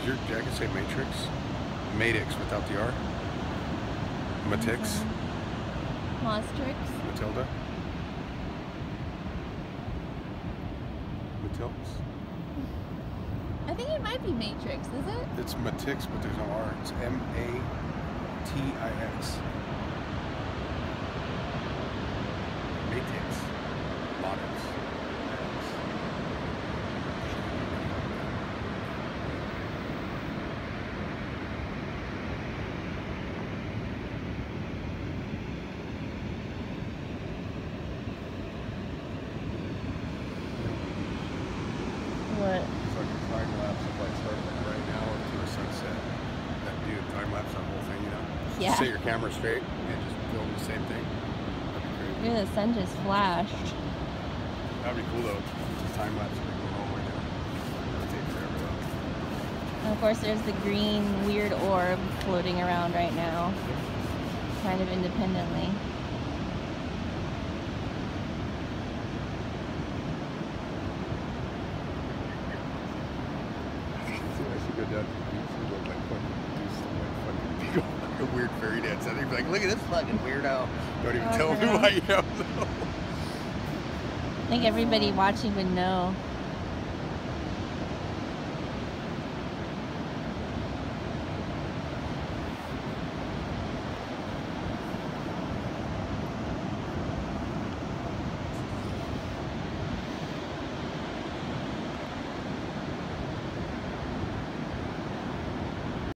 could say Matrix. Matix without the R. Matix. Mostrix. Matilda. Matilda. I think it might be Matrix, is it? It's Matix, but there's no R. It's M A T I X. Matix. What? It's like a time lapse of like starting right now to a sunset. That dude time lapse that whole thing, you know? Yeah. Set your camera straight and just film the same thing. That'd be the sun just flashed. That'd be cool though. Just time lapse like going all the way down. That'd take forever though. And of course, there's the green weird orb floating around right now, kind of independently. I should go down to the beach and look like fucking do some like fucking big old, like a weird fairy dance. And they'd be like, look at this fucking weirdo. Don't even Oh, tell me who I am though. I think everybody watching would know.